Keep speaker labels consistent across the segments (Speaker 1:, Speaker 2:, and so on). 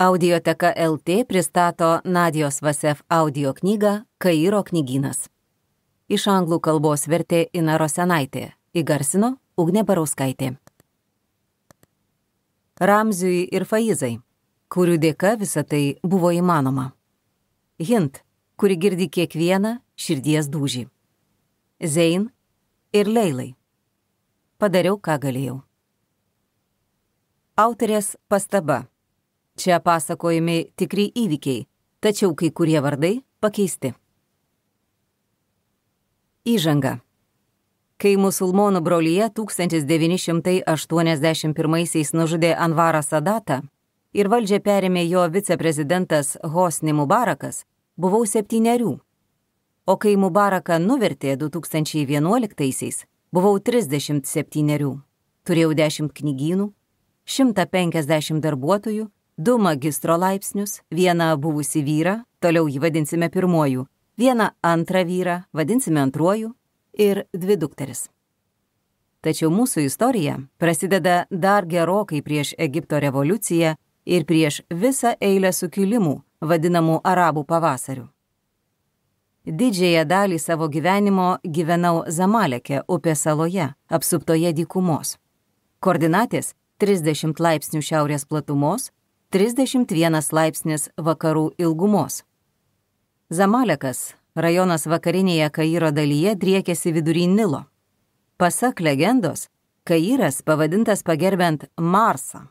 Speaker 1: Audioteka LT pristato Nadijos Vasef audio knygą Kairo knygynas. Iš anglų kalbos vertė Inaro Senaitė, įgarsino Ugne Barauskaitė. Ramziui ir Faizai, kurių dėka visa tai buvo įmanoma. Hint, kuri girdi kiekvieną širdies dūžį. Zein ir Leilai. Padariau, ką galėjau. Autorės pastaba. Čia pasakojami tikri įvykiai, tačiau kai kurie vardai pakeisti. Įžanga. Kai musulmonų brolyje 1981-aisiais nužudė Anvarą Sadatą ir valdžią perėmė jo viceprezidentas Hosni Mubarakas, buvau septyniarių. O kai Mubaraką nuvertė 2011-aisiais, buvau 37. Turėjau 10 knygynų, 150 darbuotojų du magistro laipsnius, vieną buvusį vyrą, toliau jį vadinsime pirmuoju, vieną antrą vyrą, vadinsime antruoju ir dvi dukteris. Tačiau mūsų istorija prasideda dar gerokai prieš Egipto revoliuciją ir prieš visą eilę sukilimų, vadinamų arabų pavasariu. Didžiąją dalį savo gyvenimo gyvenau Zamaleke upės saloje, apsuptoje dykumos. Koordinatės 30 laipsnių šiaurės platumos, 31 laipsnis vakarų ilgumos. Zamalekas, rajonas vakarinėje Kairo dalyje, driekėsi vidury Nilo. Pasak legendos, Kairas pavadintas pagerbent Marsą.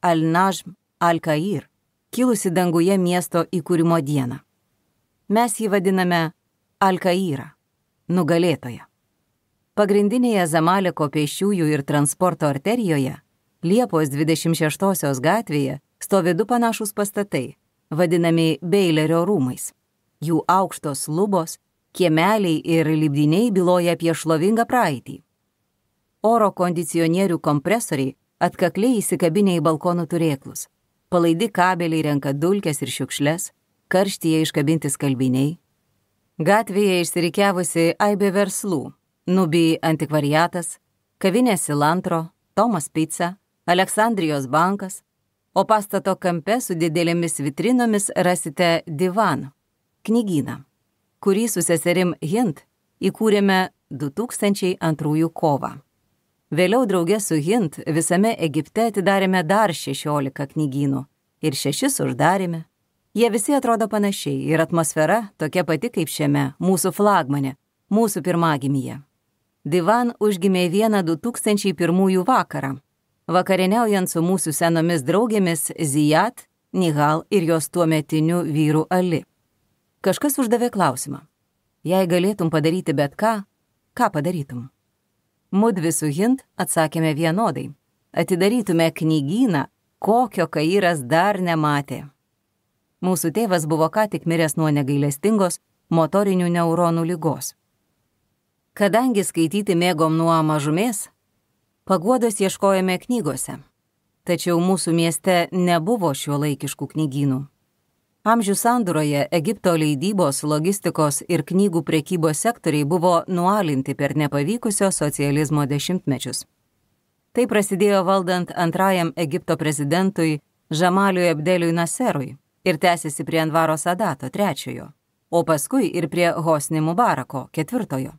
Speaker 1: Al-Najm Al-Kair, kilusi danguje miesto įkūrimo dieną. Mes jį vadiname Al-Kairą, nugalėtoją. Pagrindinėje Zamaleko pėsčiųjų ir transporto arterijoje, Liepos 26 gatvėje, stovi du panašus pastatai, vadinami Beilerio rūmais. Jų aukštos lubos, kiemeliai ir libdiniai byloja apie šlovingą praeitį. Oro kondicionierių kompresoriai atkakliai įsikabinė į balkonų turėklus. Palaidi kabeliai renka dulkes ir šiukšles, karštyje iškabinti skalbiniai. Gatvėje išsirikiavusi aibė verslų - Nubi antikvariatas, kavinė Silantro, Tomas Pizza, Aleksandrijos bankas, o pastato kampe su didelėmis vitrinomis rasite divan, knygyną, kurį su seserim Hint įkūrėme 2002 kovą. Vėliau draugė su Hint visame Egipte atidarėme dar 16 knygynų ir šešis uždarėme. Jie visi atrodo panašiai ir atmosfera tokia pati kaip šiame mūsų flagmane, mūsų pirmagimyje. Divan užgimė vieną 2001 vakarą vakarieniaujant su mūsų senomis draugėmis Zijat, Nihal ir jos tuometiniu vyru Ali. Kažkas uždavė klausimą. Jei galėtum padaryti bet ką, ką padarytum? Mudvi su Hint atsakėme vienodai. Atidarytume knygyną, kokio Kairas dar nematė. Mūsų tėvas buvo ką tik miręs nuo negailestingos motorinių neuronų lygos. Kadangi skaityti mėgom nuo mažumės, Paguodos ieškojome knygose, tačiau mūsų mieste nebuvo šio laikiškų knygynų. Amžių sandūroje Egipto leidybos, logistikos ir knygų prekybos sektoriai buvo nualinti per nepavykusio socializmo dešimtmečius. Tai prasidėjo valdant antrajam Egipto prezidentui Žamaliui Abdeliui Naserui ir tęsiasi prie Anvaro Sadato trečiojo, o paskui ir prie Hosni Mubarako ketvirtojo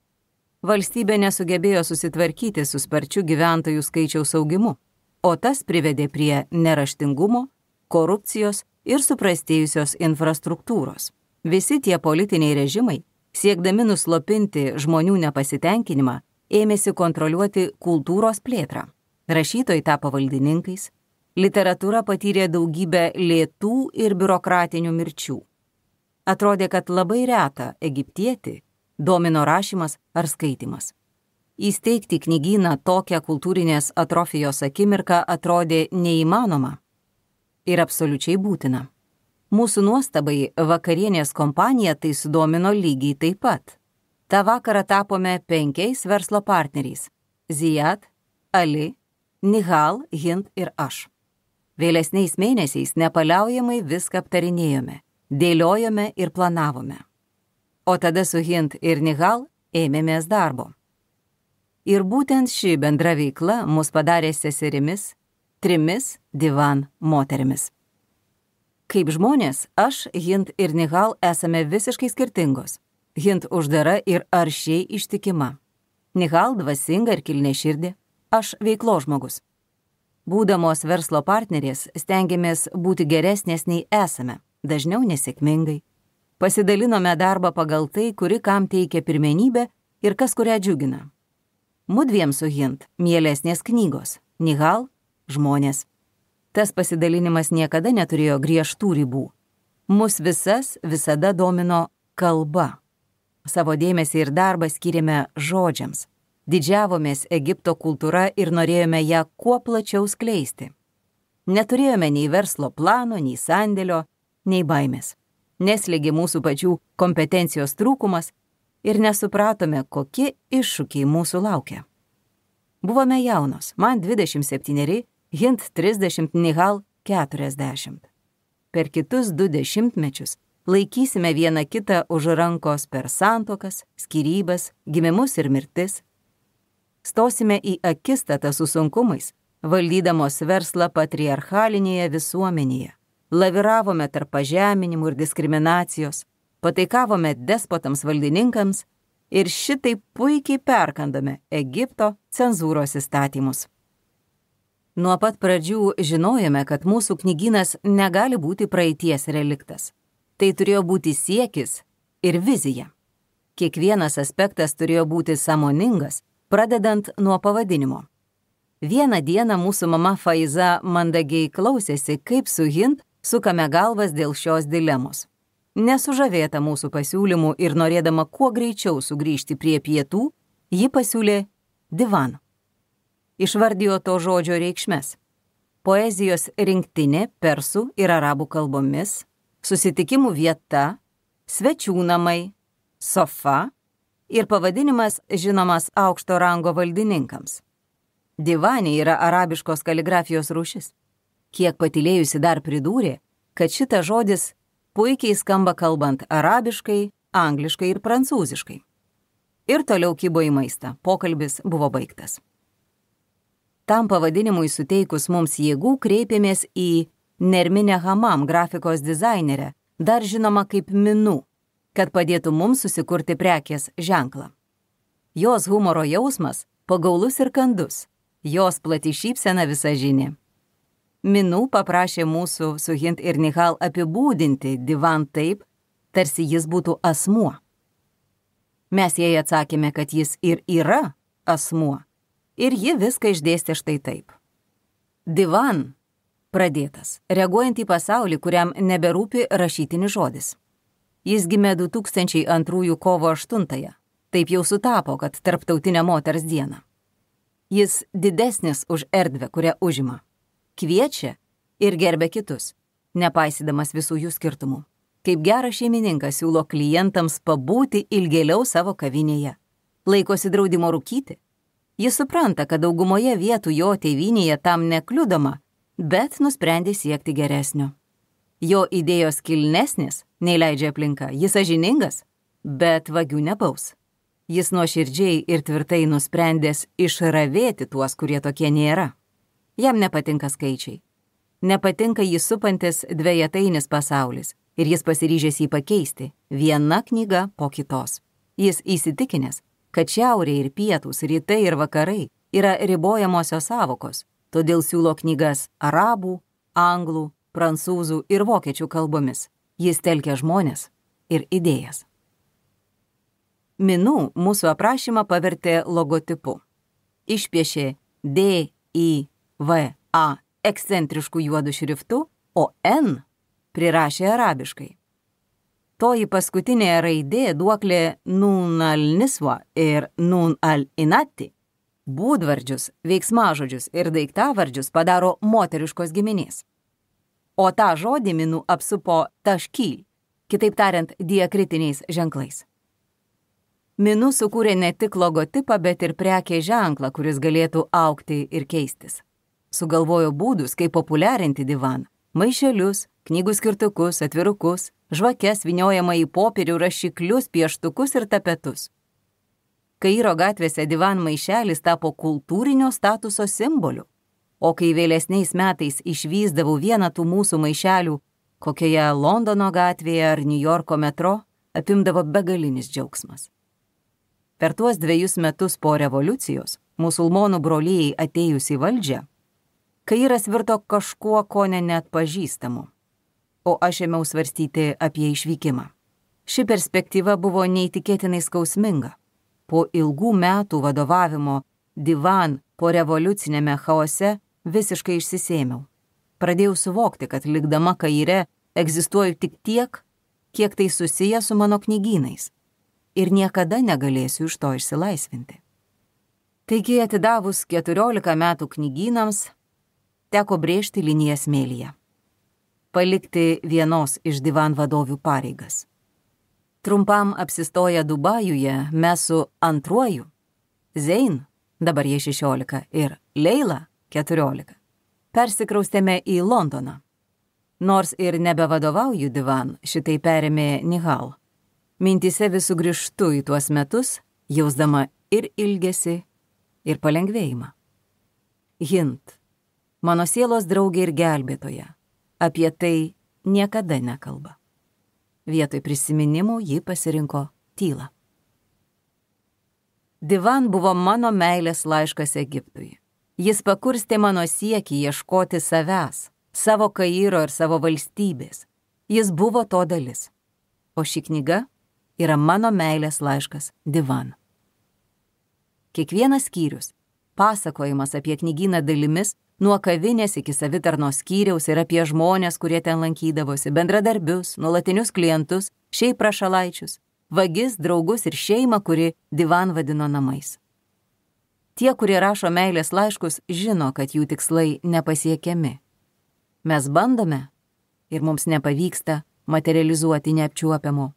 Speaker 1: valstybė nesugebėjo susitvarkyti su sparčiu gyventojų skaičiaus augimu, o tas privedė prie neraštingumo, korupcijos ir suprastėjusios infrastruktūros. Visi tie politiniai režimai, siekdami nuslopinti žmonių nepasitenkinimą, ėmėsi kontroliuoti kultūros plėtrą. Rašytojai tapo valdininkais, literatūra patyrė daugybę lėtų ir biurokratinių mirčių. Atrodė, kad labai reta egiptieti domino rašymas ar skaitimas. Įsteigti knygyną tokią kultūrinės atrofijos akimirką atrodė neįmanoma ir absoliučiai būtina. Mūsų nuostabai vakarienės kompanija tai sudomino lygiai taip pat. Ta vakarą tapome penkiais verslo partneriais - Zijat, Ali, Nihal, Hind ir aš. Vėlesniais mėnesiais nepaliaujamai viską aptarinėjome, dėliojome ir planavome o tada su Hint ir Nihal ėmėmės darbo. Ir būtent ši bendra veikla mus padarė seserimis, trimis divan moterimis. Kaip žmonės, aš, Hint ir Nihal esame visiškai skirtingos. Hint uždara ir aršiai ištikima. Nihal dvasinga ir kilnė širdį, aš veiklo žmogus. Būdamos verslo partnerės, stengiamės būti geresnės nei esame, dažniau nesėkmingai. Pasidalinome darbą pagal tai, kuri kam teikia pirmenybę ir kas kurią džiugina. Mudviem su Hint mielesnės knygos, Nihal - žmonės. Tas pasidalinimas niekada neturėjo griežtų ribų. Mus visas visada domino kalba. Savo dėmesį ir darbą skiriame žodžiams. Didžiavomės Egipto kultūra ir norėjome ją kuo plačiau skleisti. Neturėjome nei verslo plano, nei sandėlio, nei baimės. Neslėgė mūsų pačių kompetencijos trūkumas ir nesupratome, kokie iššūkiai mūsų laukia. Buvome jaunos, man 27, Hint 30, Nihal 40. Per kitus du dešimtmečius laikysime vieną kitą už rankos per santokas, skirybas, gimimus ir mirtis. Stosime į akistatą su sunkumais, valdydamos verslą patriarchalinėje visuomenėje. Laviravome tarp pažeminimų ir diskriminacijos, pataikavome despotams valdininkams ir šitai puikiai perkandame Egipto cenzūros įstatymus. Nuo pat pradžių žinojome, kad mūsų knyginas negali būti praeities reliktas. Tai turėjo būti siekis ir vizija. Kiekvienas aspektas turėjo būti samoningas, pradedant nuo pavadinimo. Vieną dieną mūsų mama Faiza mandagiai klausėsi, kaip su Hint sukame galvas dėl šios dilemos. Nesužavėta mūsų pasiūlymų ir norėdama kuo greičiau sugrįžti prie pietų, ji pasiūlė divaną išvardijo to žodžio reikšmes. Poezijos rinktinė persų ir arabų kalbomis, susitikimų vieta, svečių namai, sofa ir pavadinimas žinomas aukšto rango valdininkams. Divanė yra arabiškos kaligrafijos rūšis. Kiek patilėjusi dar pridūrė, kad šitas žodis puikiai skamba kalbant arabiškai, angliškai ir prancūziškai. Ir toliau kybo į maistą. Pokalbis buvo baigtas. Tam pavadinimui suteikus mums jėgų kreipėmės į Nerminę Hamam grafikos dizainerę, dar žinoma kaip Minu, kad padėtų mums susikurti prekės ženklą. Jos humoro jausmas pagaulus ir kandus, jos plati šypsena visa žinė. Minu paprašė mūsų su Hint ir Nihal apibūdinti divan taip, tarsi jis būtų asmuo. Mes jai atsakėme, kad jis ir yra asmuo ir ji viską išdėstė štai taip. Divan pradėtas, reaguojant į pasaulį, kuriam neberūpi rašytinis žodis. Jis gimė 2002 kovo 8-ąją. Taip jau sutapo, kad tarptautinė moters diena. Jis didesnis už erdvę, kurią užima. Kviečia ir gerbia kitus, nepaisydamas visų jų skirtumų. Kaip geras šeimininkas siūlo klientams pabūti ilgėliau savo kavinėje. Laikosi draudimo rūkyti, Jis supranta, kad daugumoje vietų jo tėvynėje tam nekliudoma, bet nusprendė siekti geresnio. Jo idėjos kilnesnės, nei leidžia aplinka, jis sažiningas, bet vagių nebaus. Jis nuoširdžiai ir tvirtai nusprendęs išravėti tuos, kurie tokie nėra. Jam nepatinka skaičiai. Nepatinka jį supantis dviejatainis pasaulis ir jis pasiryžęs jį pakeisti viena knyga po kitos. Jis įsitikinęs, kad šiaurė ir pietūs, rytai ir vakarai yra ribojamosios savokos, todėl siūlo knygas arabų, anglų, prancūzų ir vokiečių kalbomis. Jis telkia žmonės ir idėjas. Minu mūsų aprašymą pavertė logotipu. Išpiešė D, I, V, A ekscentriškų juodų šriftų, o N prirašė arabiškai. Toji paskutinė raidė duoklė nun al nisva ir nun al inati būdvardžius, veiksmažodžius ir daiktavardžius padaro moteriškos giminės. O tą žodį minų apsupo taškyl, kitaip tariant, diakritiniais ženklais. Minu sukūrė ne tik logotipą, bet ir prekė ženklą, kuris galėtų aukti ir keistis. Sugalvojo būdus, kaip populiarinti divaną - maišelius, knygų skirtukus, atvirukus, žvakes viniojama į popierių rašiklius, pieštukus ir tapetus. Kairo gatvėse divan maišelis tapo kultūrinio statuso simboliu, o kai vėlesniais metais išvyzdavau vieną tų mūsų maišelių kokioje Londono gatvėje ar New Yorko metro, apimdavo begalinis džiaugsmas. Per tuos dviejus metus po revoliucijos, musulmonų brolyjei atėjus į valdžią, Kairas virto kažkuo, ko ne net pažįstamu. O aš ėmiau svarstyti apie išvykimą. Ši perspektyva buvo neįtikėtinai skausminga. Po ilgų metų vadovavimo divan po revoliucinėme chaose visiškai išsisėmiau. Pradėjau suvokti, kad likdama kaire egzistuoju tik tiek, kiek tai susiję su mano knygynais. Ir niekada negalėsiu iš to išsilaisvinti. Taigi atidavus 14 metų knygynams, teko brėžti liniją smėlyje. Palikti vienos iš divan vadovių pareigas. Trumpam apsistoję Dubajuje mes su antruoju, Zein, dabar jie 16, ir Leila, 14, persikraustėme į Londoną. Nors ir nebevadovauju divan, šitai perėmė Nihal. Mintise vis sugrįžtu į tuos metus, jausdama ir ilgesi, ir palengvėjimą. Hint, mano sielos draugė ir gelbėtoja, apie tai niekada nekalba. Vietoj prisiminimų ji pasirinko tylą. Divan buvo mano meilės laiškas Egiptui. Jis pakurstė mano siekį ieškoti savęs, savo kairo ir savo valstybės. Jis buvo to dalis. O ši knyga yra mano meilės laiškas Divan. Kiekvienas skyrius - pasakojimas apie knygyną dalimis nuo kavinės iki savitarnos skyriaus ir apie žmonės, kurie ten lankydavosi, bendradarbius, nuolatinius klientus, šiaip prašalaičius, vagis, draugus ir šeimą, kuri divan vadino namais. Tie, kurie rašo meilės laiškus, žino, kad jų tikslai nepasiekiami. Mes bandome ir mums nepavyksta materializuoti neapčiuopiamo.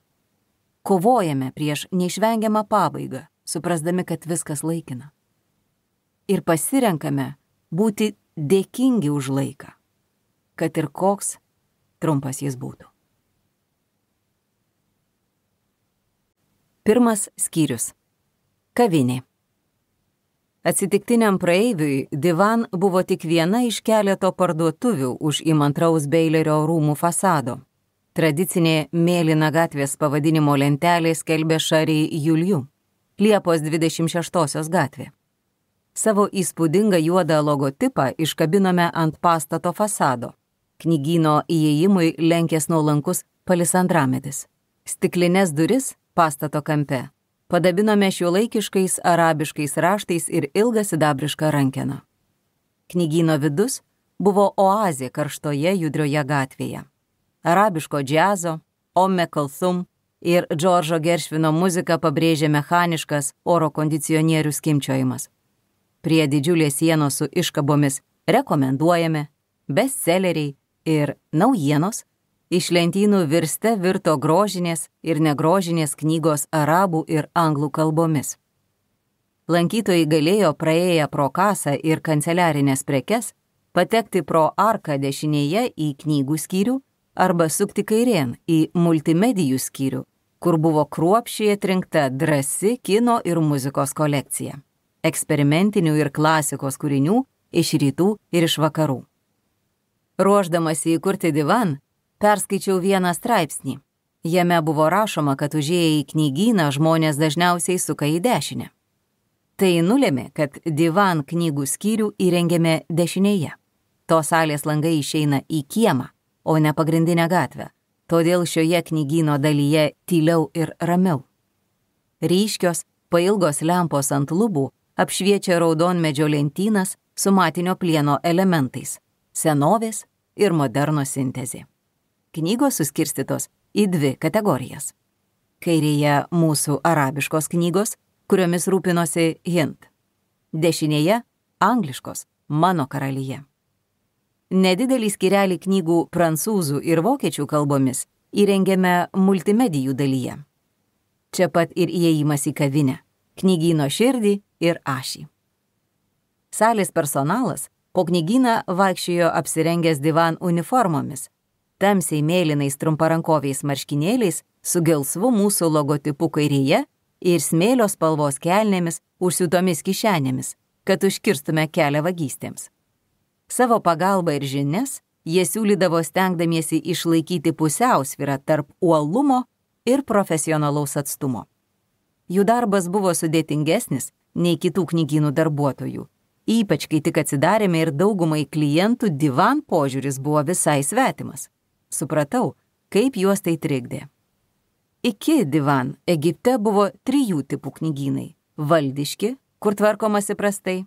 Speaker 1: Kovojame prieš neišvengiamą pabaigą, suprasdami, kad viskas laikina. Ir pasirenkame būti dėkingi už laiką, kad ir koks trumpas jis būtų. Pirmas skyrius - kavinė. Atsitiktiniam praeiviui divan buvo tik viena iš keleto parduotuvių už įmantraus Beilerio rūmų fasado. Tradicinė mėlyna gatvės pavadinimo lentelė skelbė Šariai Julijų, Liepos 26 gatvė. Savo įspūdingą juodą logotipą iškabinome ant pastato fasado. Knygyno įėjimui lenkės nuolankus palisandramedis. Stiklinės duris pastato kampe padabinome šiuolaikiškais arabiškais raštais ir ilgą sidabrišką rankeną. Knygyno vidus buvo oazė karštoje judrioje gatvėje. Arabiško džiazo, Ome Kalthum ir Džordžo Geršvino muzika pabrėžė mechaniškas oro kondicionierių skimčiojimas. Prie didžiulės sienos su iškabomis rekomenduojami, bestselleriai ir naujienos iš lentynų virste virto grožinės ir negrožinės knygos arabų ir anglų kalbomis. Lankytojai galėjo praėję pro kasą ir kanceliarinės prekes patekti pro arką dešinėje į knygų skyrių arba sukti kairien į multimedijų skyrių, kur buvo kruopšiai atrinkta drasi kino ir muzikos kolekcija eksperimentinių ir klasikos kūrinių iš rytų ir iš vakarų. Ruoždamasi įkurti divan, perskaičiau vieną straipsnį. Jame buvo rašoma, kad užėję į knygyną žmonės dažniausiai suka į dešinę. Tai nulėmė, kad divan knygų skyrių įrengėme dešinėje. To salės langai išeina į kiemą, o ne pagrindinę gatvę. Todėl šioje knygyno dalyje tyliau ir ramiau. Ryškios, pailgos lempos ant lubų apšviečia raudonmedžio lentynas su matinio plieno elementais - senovės ir moderno sintezė. Knygos suskirstytos į dvi kategorijas. Kairėje mūsų arabiškos knygos, kuriomis rūpinosi Hind. Dešinėje - angliškos - mano karalyje. Nedidelį skirelį knygų prancūzų ir vokiečių kalbomis įrengėme multimedijų dalyje. Čia pat ir įėjimas į kavinę, knygyno širdį ir ašį. Salės personalas po knygyną vaikščiojo apsirengęs divan uniformomis, tamsiai mėlynais trumparankoviais marškinėliais su gelsvu mūsų logotipu kairėje ir smėlio spalvos kelnėmis užsiūtomis kišenėmis, kad užkirstume kelią vagystėms. Savo pagalbą ir žinias Jie siūlydavo stengdamiesi išlaikyti pusiausvyrą tarp uolumo ir profesionalaus atstumo. Jų darbas buvo sudėtingesnis nei kitų knygynų darbuotojų, ypač kai tik atsidarėme ir daugumai klientų divan požiūris buvo visai svetimas. Supratau, kaip juos tai trikdė. Iki divan Egipte buvo trijų tipų knygynai - valdiški, kur tvarkomasi prastai,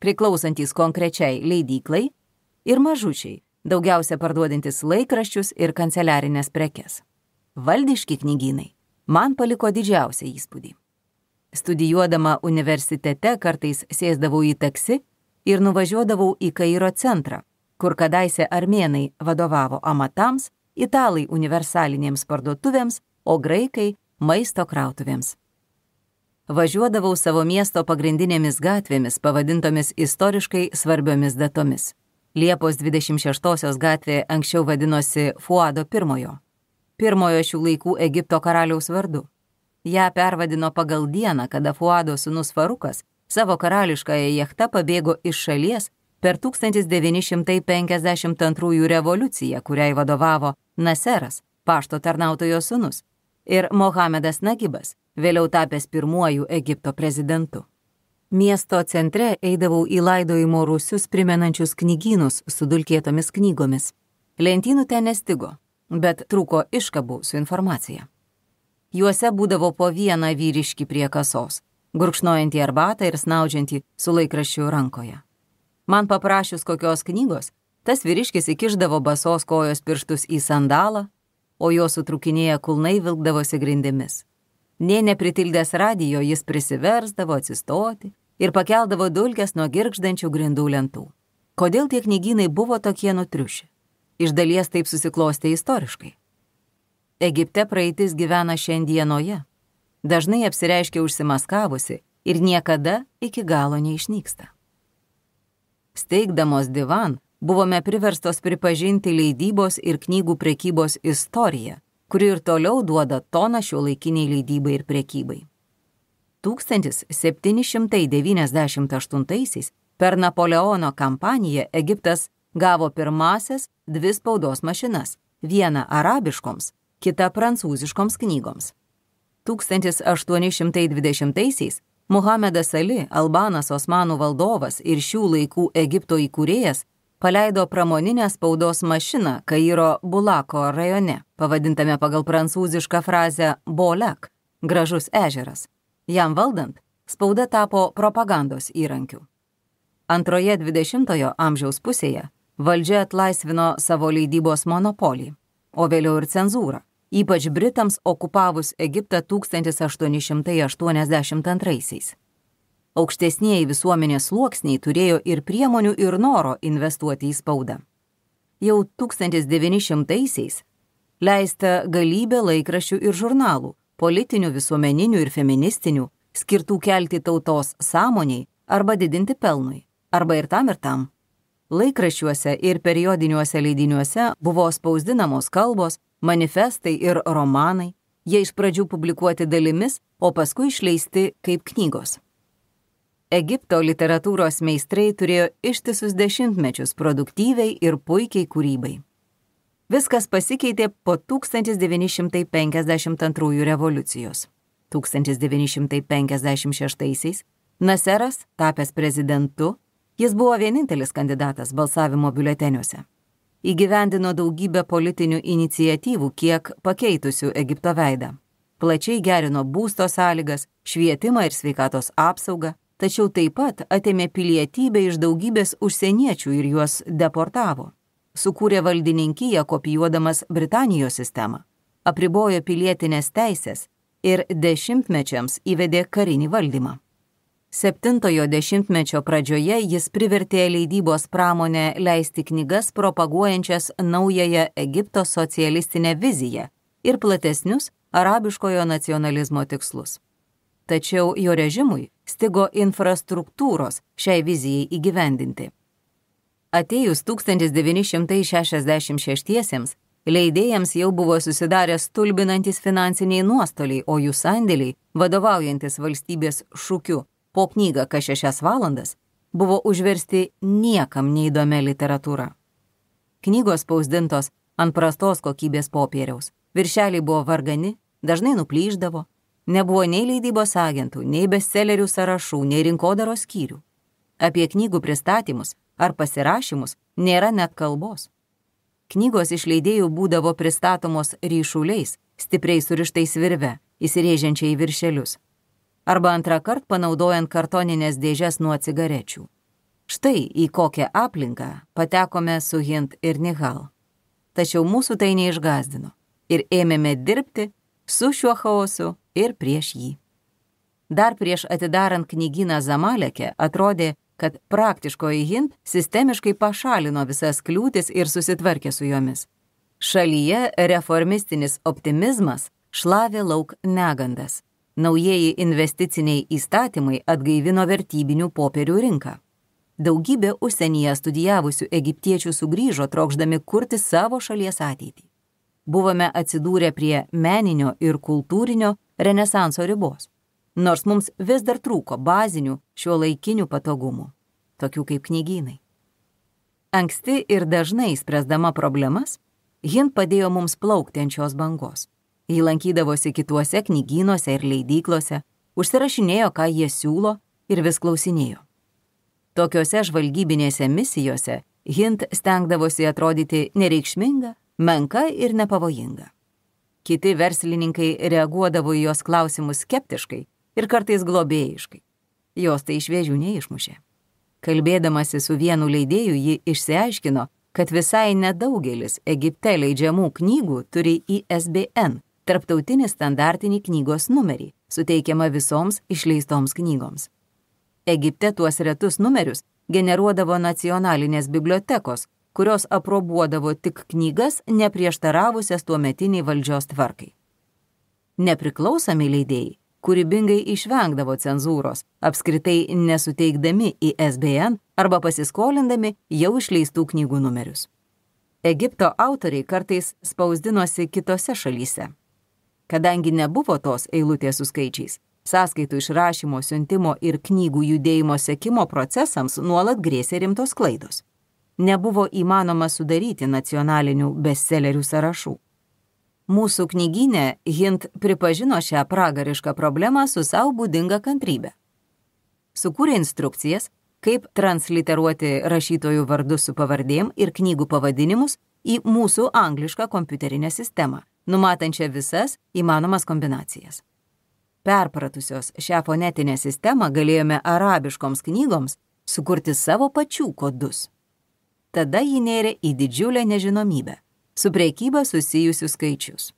Speaker 1: priklausantis konkrečiai leidyklai ir mažučiai, daugiausia parduodantis laikraščius ir kanceliarinės prekes. Valdiški knygynai man paliko didžiausią įspūdį. Studijuodama universitete kartais sėsdavau į taksi ir nuvažiuodavau į Kairo centrą, kur kadaise armėnai vadovavo amatams, italai universalinėms parduotuvėms, o graikai maisto krautuvėms. Važiuodavau savo miesto pagrindinėmis gatvėmis, pavadintomis istoriškai svarbiomis datomis. Liepos 26 gatvė anksčiau vadinosi Fuado I, pirmojo šių laikų Egipto karaliaus vardu. Ja pervadino pagal dieną, kada Fuado sūnus Farukas savo karališkąją jachtą pabėgo iš šalies per 1952 revoliuciją, kuriai vadovavo Naseras, pašto tarnautojo sūnus, ir Mohamedas Nagibas, vėliau tapęs pirmuoju Egipto prezidentu. Miesto centre eidavau į laidojimo rusius primenančius knygynus su dulkėtomis knygomis. Lentynų ten nestigo, bet trūko iškabų su informacija. Juose būdavo po vieną vyriškį prie kasos, gurkšnojantį arbatą ir snaudžiantį su laikraščiu rankoje. Man paprašius kokios knygos, tas vyriškis įkiždavo basos kojos pirštus į sandalą, o jo sutrukinėję kulnai vilkdavosi grindimis. Nė nepritildęs radijo jis prisiversdavo atsistoti ir pakeldavo dulkes nuo girgždančių grindų lentų. Kodėl tie knygynai buvo tokie nutriuši? Iš dalies taip susiklostė istoriškai. Egipte praeitis gyvena šiandienoje, dažnai apsireiškia užsimaskavusi ir niekada iki galo neišnyksta. Steigdamos divan, buvome priverstos pripažinti leidybos ir knygų prekybos istoriją, kuri ir toliau duoda toną šio laikiniai leidybai ir prekybai. 1798 per Napoleono kampaniją Egiptas gavo pirmasias dvi spaudos mašinas - vieną arabiškoms, kita prancūziškoms knygoms. 1820-aisiais Muhamedas Ali, Albanas Osmanų valdovas ir šių laikų Egipto įkūrėjas, paleido pramoninę spaudos mašiną Kairo Bulako rajone, pavadintame pagal prancūzišką frazę Bolek - gražus ežeras. Jam valdant, spauda tapo propagandos įrankiu. Antroje 20-ojo amžiaus pusėje valdžia atlaisvino savo leidybos monopolį, o vėliau ir cenzūrą ypač Britams okupavus Egiptą 1882-aisiais. Aukštesnieji visuomenės sluoksniai turėjo ir priemonių, ir noro investuoti į spaudą. Jau 1900-aisiais leista galybė laikraščių ir žurnalų, politinių, visuomeninių ir feministinių, skirtų kelti tautos sąmoniai arba didinti pelnui, arba ir tam ir tam. Laikraščiuose ir periodiniuose leidiniuose buvo spausdinamos kalbos, manifestai ir romanai, jie iš pradžių publikuoti dalimis, o paskui išleisti kaip knygos. Egipto literatūros meistrai turėjo ištisus dešimtmečius produktyviai ir puikiai kūrybai. Viskas pasikeitė po 1952 revoliucijos. 1956 Naseras, tapęs prezidentu, jis buvo vienintelis kandidatas balsavimo biuleteniuose įgyvendino daugybę politinių iniciatyvų, kiek pakeitusių Egipto veidą. Plačiai gerino būsto sąlygas, švietimą ir sveikatos apsaugą, tačiau taip pat atėmė pilietybę iš daugybės užsieniečių ir juos deportavo. Sukūrė valdininkiją kopijuodamas Britanijos sistemą, apribojo pilietinės teisės ir dešimtmečiams įvedė karinį valdymą. Septintojo dešimtmečio pradžioje jis privertė leidybos pramonę leisti knygas propaguojančias naująją Egipto socialistinę viziją ir platesnius arabiškojo nacionalizmo tikslus. Tačiau jo režimui stigo infrastruktūros šiai vizijai įgyvendinti. Atėjus 1966-iesiems, leidėjams jau buvo susidarę stulbinantis finansiniai nuostoliai, o jų sandėliai, vadovaujantis valstybės šūkiu po knygą kas šešias valandas buvo užversti niekam neįdomia literatūra. Knygos spausdintos ant prastos kokybės popieriaus. Viršeliai buvo vargani, dažnai nuplyždavo. Nebuvo nei leidybos agentų, nei bestsellerių sąrašų, nei rinkodaros skyrių. Apie knygų pristatymus ar pasirašymus nėra net kalbos. Knygos išleidėjų būdavo pristatomos ryšuliais, stipriai surištais virve, įsirėžiančiai viršelius. Arba antrą kartą panaudojant kartoninės dėžes nuo cigarečių. Štai į kokią aplinką patekome su Hint ir Nihal. Tačiau mūsų tai neišgazdino ir ėmėme dirbti su šiuo chaosu ir prieš jį. Dar prieš atidarant knygyną Zamalekė atrodė, kad praktiškoji Hint sistemiškai pašalino visas kliūtis ir susitvarkė su jomis. Šalyje reformistinis optimizmas šlavė lauk negandas. Naujieji investiciniai įstatymai atgaivino vertybinių popierių rinką. Daugybė užsienyje studijavusių egiptiečių sugrįžo trokšdami kurti savo šalies ateitį. Buvome atsidūrę prie meninio ir kultūrinio renesanso ribos, nors mums vis dar trūko bazinių šio laikinių patogumų, tokių kaip knygynai. Anksti ir dažnai spręsdama problemas, Hind padėjo mums plaukti ant šios bangos. Ji lankydavosi kituose knygynuose ir leidyklose, užsirašinėjo, ką jie siūlo ir vis klausinėjo. Tokiose žvalgybinėse misijose Hint stengdavosi atrodyti nereikšminga, menka ir nepavojinga. Kiti verslininkai reaguodavo į jos klausimus skeptiškai ir kartais globėjiškai. Jos tai iš vėžių neišmušė. Kalbėdamasi su vienu leidėju, ji išsiaiškino, kad visai nedaugelis Egipte leidžiamų knygų turi ISBN tarptautinį standartinį knygos numerį, suteikiamą visoms išleistoms knygoms. Egipte tuos retus numerius generuodavo nacionalinės bibliotekos, kurios aprobuodavo tik knygas neprieštaravusias tuo metiniai valdžios tvarkai. Nepriklausomi leidėjai kūrybingai išvengdavo cenzūros, apskritai nesuteikdami į SBN arba pasiskolindami jau išleistų knygų numerius. Egipto autoriai kartais spausdinosi kitose šalyse kadangi nebuvo tos eilutės su skaičiais. Sąskaitų išrašymo, siuntimo ir knygų judėjimo sekimo procesams nuolat grėsė rimtos klaidos. Nebuvo įmanoma sudaryti nacionalinių bestsellerių sąrašų. Mūsų knyginė Hint pripažino šią pragarišką problemą su savo būdinga kantrybė. Sukūrė instrukcijas, kaip transliteruoti rašytojų vardus su pavardėm ir knygų pavadinimus į mūsų anglišką kompiuterinę sistemą numatančią visas įmanomas kombinacijas. Perpratusios šią fonetinę sistemą galėjome arabiškoms knygoms sukurti savo pačių kodus. Tada ji nėrė į didžiulę nežinomybę, su priekyba susijusius skaičius.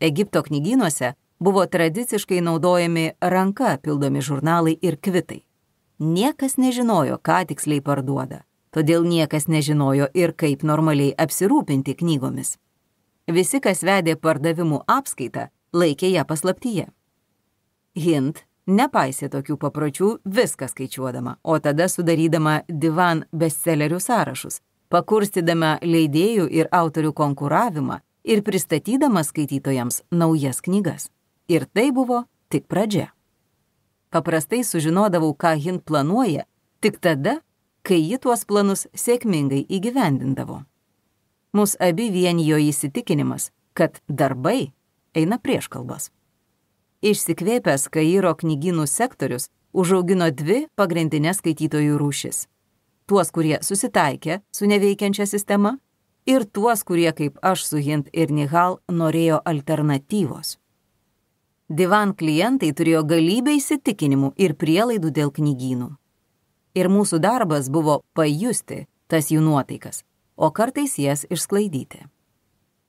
Speaker 1: Egipto knygynuose buvo tradiciškai naudojami ranka pildomi žurnalai ir kvitai. Niekas nežinojo, ką tiksliai parduoda, todėl niekas nežinojo ir kaip normaliai apsirūpinti knygomis. Visi, kas vedė pardavimų apskaitą, laikė ją paslaptyje. Hint nepaisė tokių papročių viską skaičiuodama, o tada sudarydama divan bestsellerių sąrašus, pakurstydama leidėjų ir autorių konkuravimą ir pristatydama skaitytojams naujas knygas. Ir tai buvo tik pradžia. Paprastai sužinodavau, ką Hint planuoja, tik tada, kai ji tuos planus sėkmingai įgyvendindavo. Mus abi vienijo įsitikinimas, kad darbai eina prieš kalbas. Išsikvėpęs Kairo knygynų sektorius užaugino dvi pagrindinės skaitytojų rūšis. Tuos, kurie susitaikė su neveikiančia sistema ir tuos, kurie kaip aš su Hint ir Nihal norėjo alternatyvos. Divan klientai turėjo galybę įsitikinimų ir prielaidų dėl knygynų. Ir mūsų darbas buvo pajusti tas jų nuotaikas o kartais jas išsklaidyti.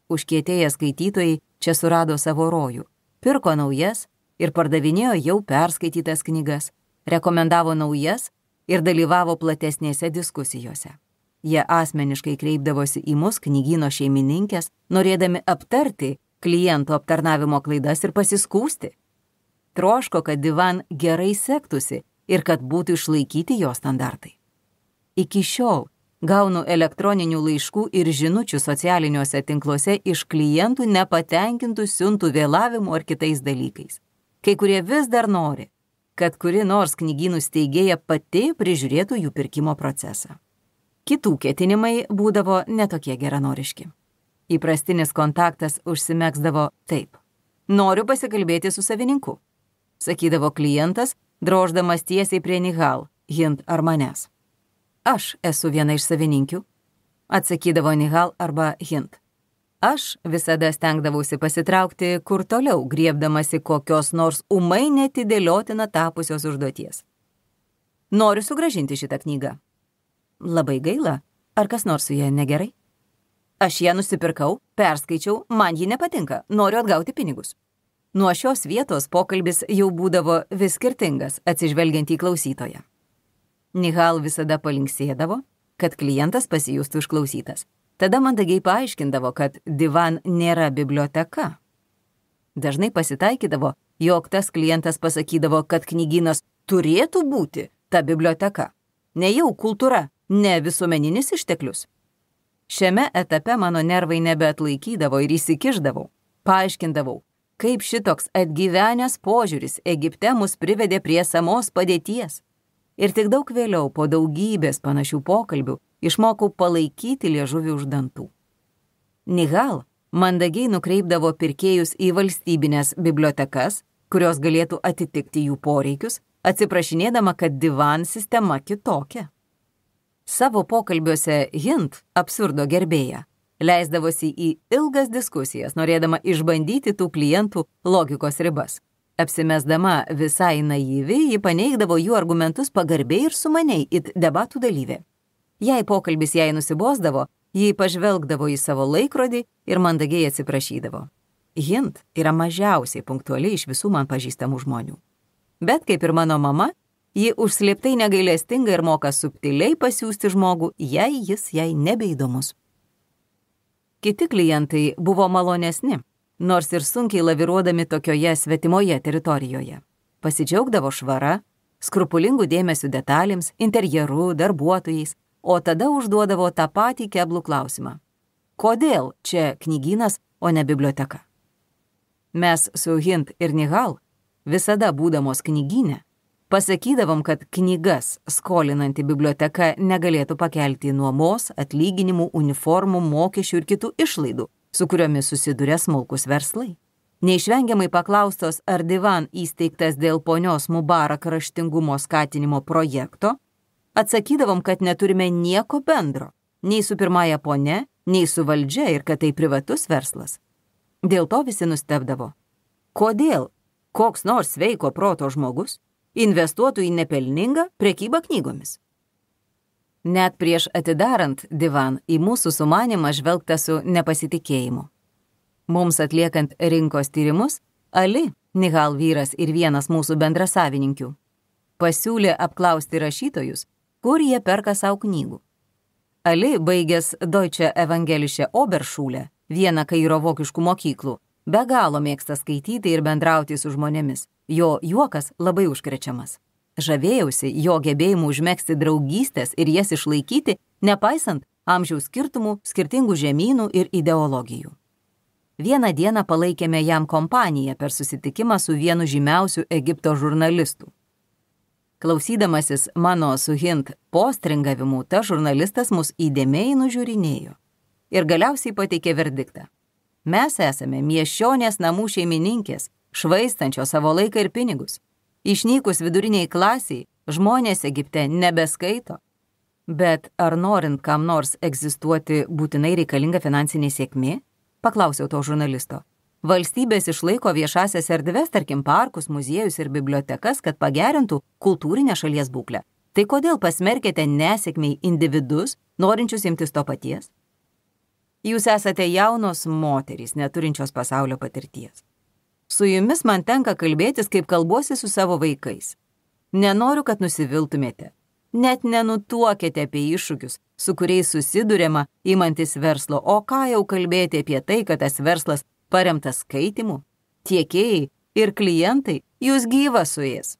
Speaker 1: Užkietėję skaitytojai čia surado savo rojų, pirko naujas ir pardavinėjo jau perskaitytas knygas, rekomendavo naujas ir dalyvavo platesnėse diskusijose. Jie asmeniškai kreipdavosi į mus knygyno šeimininkės, norėdami aptarti klientų aptarnavimo klaidas ir pasiskūsti. Troško, kad divan gerai sektųsi ir kad būtų išlaikyti jo standartai. Iki šiol Gaunu elektroninių laiškų ir žinučių socialiniuose tinkluose iš klientų nepatenkintų siuntų vėlavimu ar kitais dalykais. Kai kurie vis dar nori, kad kuri nors knygynų steigėja pati prižiūrėtų jų pirkimo procesą. Kitų ketinimai būdavo netokie geranoriški. Įprastinis kontaktas užsimegsdavo taip. Noriu pasikalbėti su savininku, sakydavo klientas, droždamas tiesiai prie Nihal, Hint ar manęs. Aš esu viena iš savininkių, atsakydavo Nihal arba Hint. Aš visada stengdavausi pasitraukti kur toliau, griebdamasi kokios nors umai netidėliotina tapusios užduoties. Noriu sugražinti šitą knygą. Labai gaila, ar kas nors su ja negerai? Aš ją nusipirkau, perskaičiau, man ji nepatinka, noriu atgauti pinigus. Nuo šios vietos pokalbis jau būdavo vis skirtingas, atsižvelgiant į klausytoją. Nihal visada palinksėdavo, kad klientas pasijustų išklausytas. Tada mandagiai paaiškindavo, kad divan nėra biblioteka. Dažnai pasitaikydavo, jog tas klientas pasakydavo, kad knyginas turėtų būti ta biblioteka. Ne jau kultūra, ne visuomeninis išteklius. Šiame etape mano nervai nebeatlaikydavo ir įsikiždavau. Paaiškindavau, kaip šitoks atgyvenęs požiūris Egipte mus privedė prie samos padėties. Ir tik daug vėliau, po daugybės panašių pokalbių, išmokau palaikyti liežuvį už dantų. Nihal mandagiai nukreipdavo pirkėjus į valstybinės bibliotekas, kurios galėtų atitikti jų poreikius, atsiprašinėdama, kad divan sistema kitokia. Savo pokalbiuose Hint, absurdo gerbėja, leisdavosi į ilgas diskusijas, norėdama išbandyti tų klientų logikos ribas. Apsimesdama visai naivi, ji paneigdavo jų argumentus pagarbiai ir sumaniai it debatų dalyvė. Jei pokalbis jai nusibosdavo, ji pažvelgdavo į savo laikrodį ir mandagiai atsiprašydavo. Hint yra mažiausiai punktualiai iš visų man pažįstamų žmonių. Bet kaip ir mano mama, ji užslėptai negailestinga ir moka subtiliai pasiūsti žmogų, jei jis jai nebeįdomus. Kiti klientai buvo malonesni, nors ir sunkiai laviruodami tokioje svetimoje teritorijoje. Pasidžiaugdavo švara, skrupulingų dėmesių detalėms, interjeru, darbuotojais, o tada užduodavo tą patį keblų klausimą. Kodėl čia knygynas, o ne biblioteka? Mes su Hint ir Nihal, visada būdamos knygynė, pasakydavom, kad knygas skolinanti biblioteka negalėtų pakelti nuomos, atlyginimų, uniformų, mokesčių ir kitų išlaidų, su kuriomis susiduria smulkus verslai. Neišvengiamai paklaustos, ar divan įsteigtas dėl ponios Mubarak raštingumo skatinimo projekto, atsakydavom, kad neturime nieko bendro, nei su pirmąja pone, nei su valdžia ir kad tai privatus verslas. Dėl to visi nustebdavo. Kodėl koks nors sveiko proto žmogus investuotų į nepelningą prekybą knygomis? Net prieš atidarant divan į mūsų sumanimą žvelgta su nepasitikėjimu. Mums atliekant rinkos tyrimus, Ali, Nihal vyras ir vienas mūsų bendrasavininkių, pasiūlė apklausti rašytojus, kur jie perka savo knygų. Ali, baigęs Deutsche Evangelische Oberschule, vieną Kairo vokiškų mokyklų, be galo mėgsta skaityti ir bendrauti su žmonėmis. Jo juokas labai užkrečiamas. Žavėjausi jo gebėjimu užmėgsti draugystės ir jas išlaikyti, nepaisant amžiaus skirtumų, skirtingų žemynų ir ideologijų. Vieną dieną palaikėme jam kompaniją per susitikimą su vienu žymiausių Egipto žurnalistų. Klausydamasis mano su Hint postringavimų, ta žurnalistas mus įdėmiai nužiūrinėjo. Ir galiausiai pateikė verdiktą. Mes esame miešionės namų šeimininkės, švaistančios savo laiką ir pinigus. Išnykus viduriniai klasiai, žmonės Egipte nebeskaito. Bet ar norint kam nors egzistuoti būtinai reikalinga finansinė sėkmė? Paklausiau to žurnalisto. Valstybės išlaiko viešasias erdves, tarkim, parkus, muziejus ir bibliotekas, kad pagerintų kultūrinę šalies būklę. Tai kodėl pasmerkėte nesėkmiai individus, norinčius imtis to paties? Jūs esate jaunos moterys, neturinčios pasaulio patirties. Su jumis man tenka kalbėtis, kaip kalbuosi su savo vaikais. Nenoriu, kad nusiviltumėte. Net nenutuokėte apie iššūkius, su kuriais susidurėma įmantis verslo, o ką jau kalbėti apie tai, kad tas verslas paremtas skaitimu, tiekėjai ir klientai, jūs gyva su jais.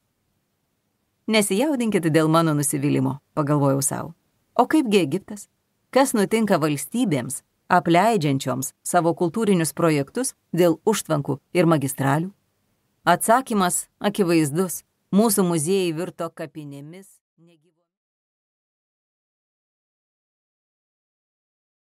Speaker 1: Nesijaudinkite dėl mano nusivylimų, pagalvojau savo. O kaipgi Egiptas? Kas nutinka valstybėms, apleidžiančioms savo kultūrinius projektus dėl užtvankų ir magistralių? Atsakymas akivaizdus. Mūsų muziejai virto kapinėmis.